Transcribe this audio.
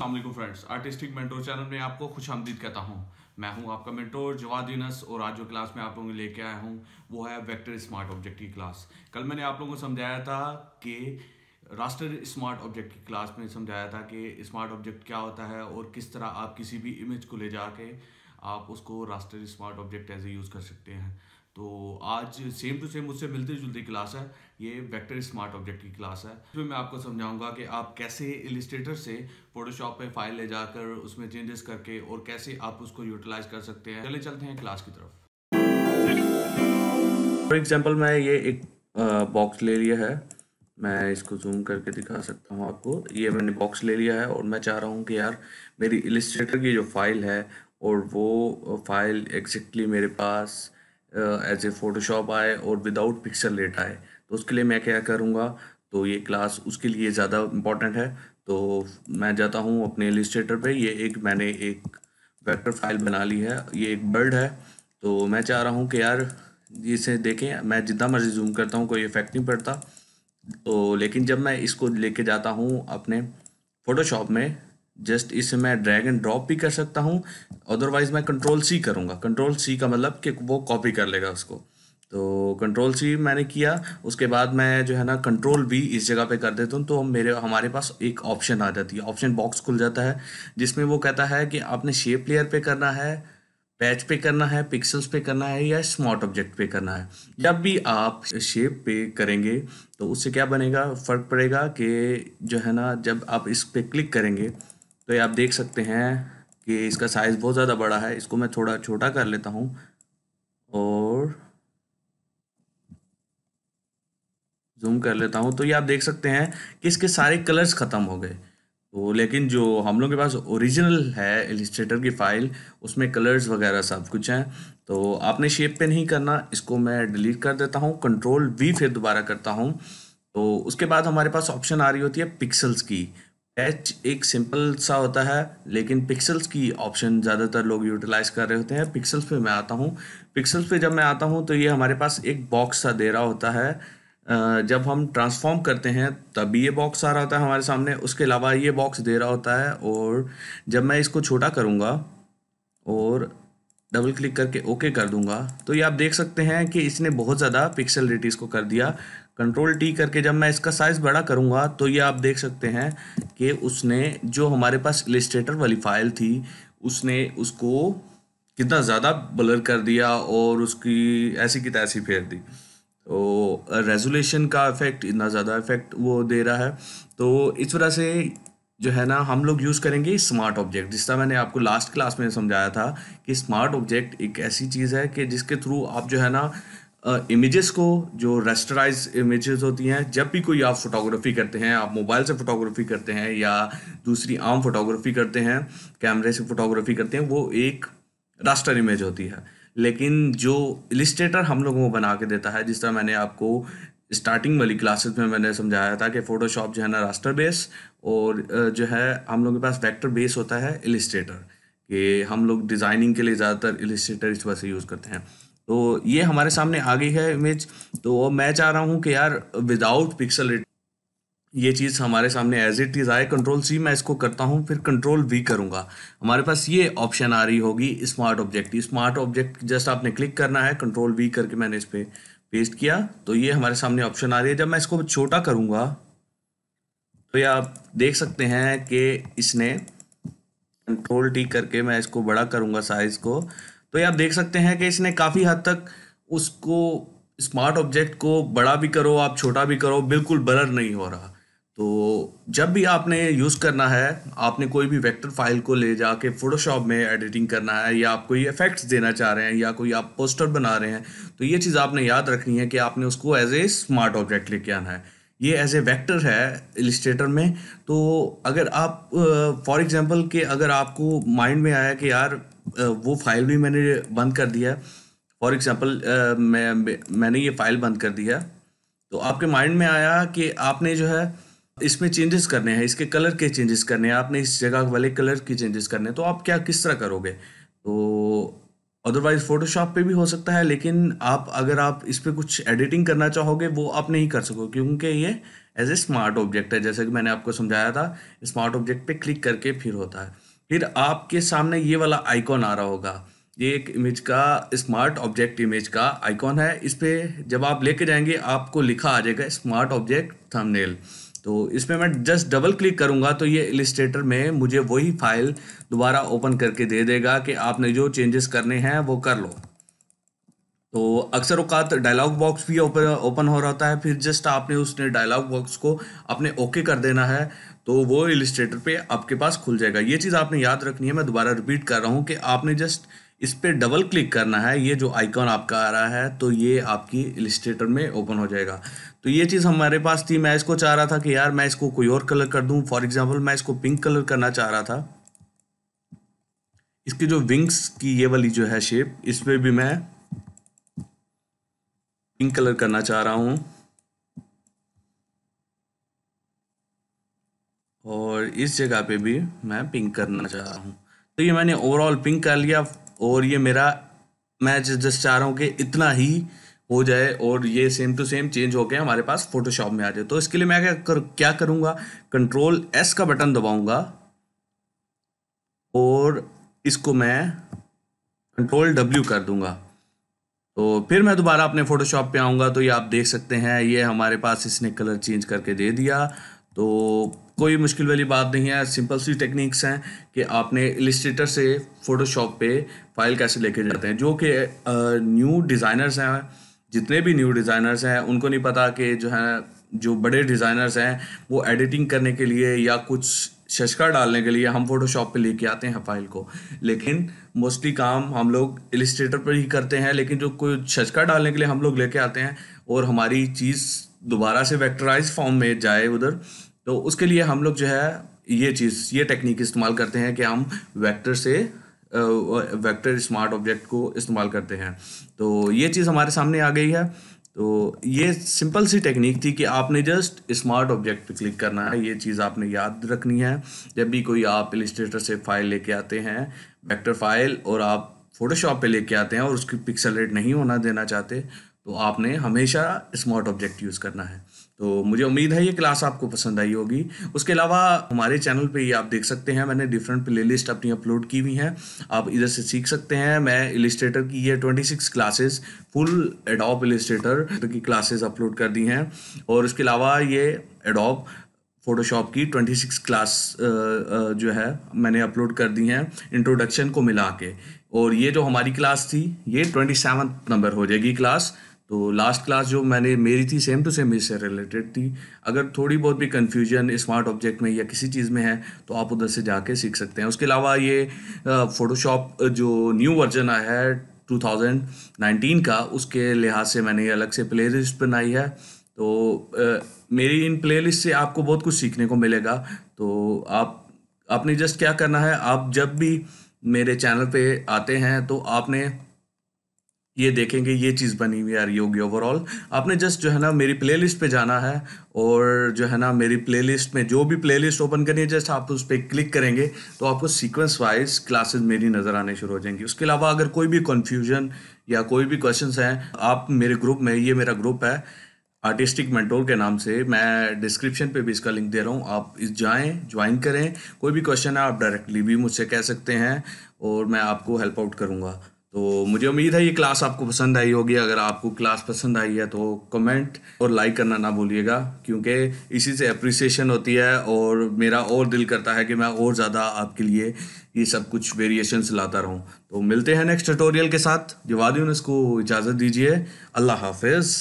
Aslam friends artistic mentor channel में आपको खुश आमदीद कहता हूँ। मैं हूँ आपका मेंटोर जवाद यूनस और आज जो क्लास में आप लोगों को लेके आया हूँ, वो है वेक्टर स्मार्ट ऑब्जेक्ट की क्लास कल मैंने आप लोगों को समझाया था कि रास्टर स्मार्ट ऑब्जेक्ट की क्लास में समझाया था कि स्मार्ट ऑब्जेक्ट क्या होता है और किस तरह आप किसी भी इमेज को ले जाके आप उसको रास्टर स्मार्ट ऑब्जेक्ट ऐसे यूज़ कर सकते हैं। तो आज सेम टू सेम उससे मिलती जुलती क्लास है। ये वेक्टर स्मार्ट ऑब्जेक्ट की क्लास है। इसमें मैं आपको समझाऊँगा कि आप कैसे इलिस्ट्रेटर से फोटोशॉप पे फ़ाइल ले जाकर उसमें चेंजेस करके और कैसे आप उसको यूटिलाइज कर सकते हैं। चले, चलते हैं क्लास की तरफ़। फॉर एग्जांपल मैं ये एक बॉक्स ले लिया है। मैं इसको जूम करके दिखा सकता हूँ आपको। ये मैंने बॉक्स ले लिया है और मैं चाह रहा हूँ कि यार मेरी इलिस्ट्रेटर की जो फ़ाइल है और वो फ़ाइल एग्जैक्टली मेरे पास एज ए फ़ोटोशॉप आए और विदाउट पिक्सल रेट आए। तो उसके लिए मैं क्या करूँगा? तो ये क्लास उसके लिए ज़्यादा इंपॉर्टेंट है। तो मैं जाता हूँ अपने इलिस्ट्रेटर पे। ये एक मैंने एक वेक्टर फ़ाइल बना ली है। ये एक बर्ड है। तो मैं चाह रहा हूँ कि यार, इसे देखें। मैं जितना मर्ज़ी जूम करता हूँ, कोई इफ़ेक्ट नहीं पड़ता। तो लेकिन जब मैं इसको लेके जाता हूँ अपने फ़ोटोशॉप में जस्ट इसे मैं ड्रैग एंड ड्रॉप भी कर सकता हूँ अदरवाइज़ मैं कंट्रोल सी करूँगा। कंट्रोल सी का मतलब कि वो कॉपी कर लेगा उसको। तो कंट्रोल सी मैंने किया, उसके बाद मैं जो है ना कंट्रोल वी इस जगह पे कर देता हूँ तो मेरे, हमारे पास एक ऑप्शन आ जाती है। ऑप्शन बॉक्स खुल जाता है, जिसमें वो कहता है कि आपने शेप लेयर पे करना है पैच पे करना है पिक्सल्स पे करना है, या स्मार्ट ऑब्जेक्ट पे करना है। जब भी आप शेप पे करेंगे तो उससे क्या बनेगा? फ़र्क पड़ेगा कि जो है ना, जब आप इस पर क्लिक करेंगे तो ये आप देख सकते हैं कि इसका साइज़ बहुत ज़्यादा बड़ा है। इसको मैं थोड़ा छोटा कर लेता हूँ। और जूम कर लेता हूँ। तो ये आप देख सकते हैं कि इसके सारे कलर्स ख़त्म हो गए। तो लेकिन जो हम लोग के पास ओरिजिनल है इलिस्ट्रेटर की फ़ाइल उसमें कलर्स वगैरह सब कुछ हैं। तो आपने शेप पे नहीं करना। इसको मैं डिलीट कर देता हूँ। कंट्रोल वी फिर दोबारा करता हूँ। तो उसके बाद हमारे पास ऑप्शन आ रही होती है पिक्सल्स की। एच एक सिंपल सा होता है, लेकिन पिक्सल्स की ऑप्शन ज़्यादातर लोग यूटिलाइज कर रहे होते हैं। पिक्सल्स पे मैं आता हूँ। पिक्सल्स पे जब मैं आता हूँ तो ये हमारे पास एक बॉक्स सा दे रहा होता है। जब हम ट्रांसफॉर्म करते हैं तभी ये बॉक्स आ रहा होता है हमारे सामने। उसके अलावा ये बॉक्स दे रहा होता है, और जब मैं इसको छोटा करूँगा, और डबल क्लिक करके ओके कर दूँगा। तो ये आप देख सकते हैं कि इसने बहुत ज़्यादा पिक्सल रेट को कर दिया। कंट्रोल टी करके जब मैं इसका साइज़ बड़ा करूँगा तो ये आप देख सकते हैं कि उसने जो हमारे पास इलिस्ट्रेटर वाली फ़ाइल थी, उसने उसको कितना ज़्यादा ब्लर कर दिया और उसकी ऐसी की तैसी फेर दी। तो रेजोल्यूशन का इफ़ेक्ट इतना ज़्यादा इफ़ेक्ट वो दे रहा है। तो इस वजह से जो है ना, हम लोग यूज़ करेंगे स्मार्ट ऑब्जेक्ट जिस तरह मैंने आपको लास्ट क्लास में समझाया था कि स्मार्ट ऑब्जेक्ट एक ऐसी चीज़ है कि जिसके थ्रू आप जो है ना इमेजेस को, जो रेस्टराइज इमेजेस होती हैं, जब भी कोई आप फोटोग्राफी करते हैं, आप मोबाइल से फोटोग्राफी करते हैं या दूसरी आम फोटोग्राफी करते हैं कैमरे से फोटोग्राफी करते हैं, वो एक रास्टर इमेज होती है। लेकिन जो इलिस्ट्रेटर हम लोगों को बना के देता है, जिस तरह मैंने आपको स्टार्टिंग वाली क्लासेस में मैंने समझाया था कि फ़ोटोशॉप जो है ना रास्टर बेस और जो है हम लोग के पास वेक्टर बेस होता है इलिस्ट्रेटर कि हम लोग डिज़ाइनिंग के लिए ज़्यादातर इलिस्ट्रेटर इस वजह से यूज़ करते हैं। तो ये हमारे सामने आ गई है इमेज तो मैं चाह रहा हूँ कि यार विदाउट पिक्सल ये चीज़ हमारे सामने एज इट इज़ आए कंट्रोल सी मैं इसको करता हूँ, फिर कंट्रोल वी करूँगा। हमारे पास ये ऑप्शन आ रही होगी smart object smart object just आपने क्लिक करना है कंट्रोल वी करके मैंने इस पर पेस्ट किया तो ये हमारे सामने ऑप्शन आ रही है। जब मैं इसको छोटा करूँगा तो ये आप देख सकते हैं कि इसने कंट्रोल टी करके मैं इसको बड़ा करूँगा साइज़ को। तो ये आप देख सकते हैं कि इसने काफ़ी हद तक उसको स्मार्ट ऑब्जेक्ट को बड़ा भी करो, आप छोटा भी करो, बिल्कुल बलर नहीं हो रहा। तो जब भी आपने यूज़ करना है, आपने कोई भी वेक्टर फ़ाइल को ले जाके फोटोशॉप में एडिटिंग करना है, या आप कोई इफेक्ट्स देना चाह रहे हैं, या कोई आप पोस्टर बना रहे हैं तो ये चीज़ आपने याद रखनी है कि आपने उसको एज ए स्मार्ट ऑब्जेक्ट लेके आना है। ये एज ए वेक्टर है इलिस्ट्रेटर में। तो अगर आप फॉर एग्जांपल कि अगर आपको माइंड में आया कि यार वो फ़ाइल भी मैंने बंद कर दिया फॉर एग्जांपल मैं मैंने ये फ़ाइल बंद कर दिया तो आपके माइंड में आया कि आपने जो है इसमें चेंजेस करने हैं, इसके कलर के चेंजेस करने हैं, आपने इस जगह वाले कलर के चेंजेस करने हैं तो आप क्या, किस तरह करोगे? तो अदरवाइज़ फोटोशॉप पे भी हो सकता है, लेकिन आप, अगर आप इस पर कुछ एडिटिंग करना चाहोगे, वो आप नहीं कर सकोगे क्योंकि ये एज ए स्मार्ट ऑब्जेक्ट है, जैसे कि मैंने आपको समझाया था स्मार्ट ऑब्जेक्ट पे क्लिक करके फिर होता है। फिर आपके सामने ये वाला आइकॉन आ रहा होगा, ये एक इमेज का स्मार्ट ऑब्जेक्ट इमेज का आइकॉन है, इस पर जब आप लेके जाएँगे, आपको लिखा आ जाएगा स्मार्ट ऑब्जेक्ट थंबनेल तो इसमें मैं जस्ट डबल क्लिक करूँगा तो ये इलिस्ट्रेटर में मुझे वही फ़ाइल दोबारा ओपन करके दे देगा कि आपने जो चेंजेस करने हैं वो कर लो। तो अक्सर अवकात डायलॉग बॉक्स भी ओपन ओपन हो रहा है, फिर जस्ट आपने उसने डायलॉग बॉक्स को अपने ओके कर देना है तो वो इलिस्ट्रेटर पे आपके पास खुल जाएगा। ये चीज़ आपने याद रखनी है, मैं दोबारा रिपीट कर रहा हूँ कि आपने जस्ट इस पर डबल क्लिक करना है, ये जो आइकॉन आपका आ रहा है तो ये आपकी इलिस्ट्रेटर में ओपन हो जाएगा। तो ये चीज़ हमारे पास थी, मैं इसको चाह रहा था कि यार मैं इसको कोई और कलर कर दूँ। फॉर एग्ज़ाम्पल मैं इसको पिंक कलर करना चाह रहा था। इसकी जो विंग्स की ये वाली जो है शेप इस पर भी मैं पिंक कलर करना चाह रहा हूँ। और इस जगह पे भी मैं पिंक करना चाह रहा हूँ। तो ये मैंने ओवरऑल पिंक कर लिया। और ये मेरा मैं जस्ट चाह रहा हूँ कि इतना ही हो जाए और ये सेम टू सेम चेंज होके हमारे पास फोटोशॉप में आ जाए। तो इसके लिए मैं क्या कर, क्या करूँगा? कंट्रोल एस का बटन दबाऊँगा और इसको मैं कंट्रोल डब्ल्यू कर दूँगा। तो फिर मैं दोबारा अपने फोटोशॉप पे आऊँगा। तो ये आप देख सकते हैं, ये हमारे पास इसने कलर चेंज करके दे दिया। तो कोई मुश्किल वाली बात नहीं है। सिंपल सी टेक्निक्स हैं कि आपने इलिस्ट्रेटर से फ़ोटोशॉप पे फ़ाइल कैसे लेके जाते हैं। जो कि न्यू डिज़ाइनर्स हैं, जितने भी न्यू डिज़ाइनर्स हैं, उनको नहीं पता कि जो है, जो बड़े डिज़ाइनर्स हैं, वो एडिटिंग करने के लिए या कुछ शशका डालने के लिए हम फोटोशॉप पे लेके आते हैं फ़ाइल को। लेकिन मोस्टली काम हम लोग इलिस्ट्रेटर पर ही करते हैं, लेकिन जो कोई शशका डालने के लिए हम लोग लेके आते हैं और हमारी चीज़ दोबारा से वेक्टराइज फॉर्म में जाए उधर तो उसके लिए हम लोग जो है ये चीज़, ये टेक्निक इस्तेमाल करते हैं कि हम वेक्टर से वेक्टर स्मार्ट ऑब्जेक्ट को इस्तेमाल करते हैं। तो ये चीज़ हमारे सामने आ गई है। तो ये सिंपल सी टेक्निक थी कि आपने जस्ट स्मार्ट ऑब्जेक्ट पे क्लिक करना है। ये चीज़ आपने याद रखनी है। जब भी कोई आप इलिस्ट्रेटर से फ़ाइल लेके आते हैं वेक्टर फ़ाइल और आप फोटोशॉप पे लेके आते हैं और उसकी पिक्सल रेट नहीं होना देना चाहते तो आपने हमेशा स्मार्ट ऑब्जेक्ट यूज़ करना है। तो मुझे उम्मीद है ये क्लास आपको पसंद आई होगी। उसके अलावा हमारे चैनल पे ही आप देख सकते हैं, मैंने डिफरेंट प्लेलिस्ट अपनी अपलोड की हुई हैं। आप इधर से सीख सकते हैं, मैं इलिस्ट्रेटर की ये twenty six classes full Adobe Illustrator की क्लासेस अपलोड कर दी हैं। और उसके अलावा ये एडॉप फोटोशॉप की ट्वेंटी सिक्स क्लास जो है, मैंने अपलोड कर दी हैं इंट्रोडक्शन को मिला के। और ये जो हमारी क्लास थी, ये ट्वेंटी नंबर हो जाएगी क्लास तो लास्ट क्लास जो मैंने मेरी थी सेम टू सेम इससे रिलेटेड थी। अगर थोड़ी बहुत भी कन्फ्यूज़न स्मार्ट ऑब्जेक्ट में या किसी चीज़ में है तो आप उधर से जाके सीख सकते हैं। उसके अलावा ये फ़ोटोशॉप जो न्यू वर्जन आया है 2019 का उसके लिहाज से मैंने ये अलग से प्ले लिस्ट बनाई है। तो आ, मेरी इन प्ले लिस्ट से आपको बहुत कुछ सीखने को मिलेगा। तो आप आपने जस्ट क्या करना है आप जब भी मेरे चैनल पे आते हैं तो आपने ये देखेंगे, ये चीज़ बनी हुई आ योगी ओवरऑल आपने जस्ट जो है ना मेरी प्लेलिस्ट पे जाना है और जो है ना मेरी प्लेलिस्ट में जो भी प्लेलिस्ट ओपन करनी है जस्ट आप उस पर क्लिक करेंगे तो आपको सीक्वेंस वाइज क्लासेस मेरी नज़र आने शुरू हो जाएँगी। उसके अलावा अगर कोई भी कन्फ्यूज़न या कोई भी क्वेश्चन हैं, आप मेरे ग्रुप में, ये मेरा ग्रुप है आर्टिस्टिक मेंटोर के नाम से। मैं डिस्क्रिप्शन पे भी इसका लिंक दे रहा हूँ। आप इस जाएँ ज्वाइन करें। कोई भी क्वेश्चन है, आप डायरेक्टली भी मुझसे कह सकते हैं और मैं आपको हेल्प आउट करूँगा। तो मुझे उम्मीद है ये क्लास आपको पसंद आई होगी। अगर आपको क्लास पसंद आई है तो कमेंट और लाइक करना ना भूलिएगा, क्योंकि इसी से अप्रिसिएशन होती है और मेरा और दिल करता है कि मैं और ज़्यादा आपके लिए ये सब कुछ वेरिएशंस लाता रहूँ। तो मिलते हैं नेक्स्ट ट्यूटोरियल के साथ। जवादी इसको इजाज़त दीजिए। अल्लाह हाफिज़।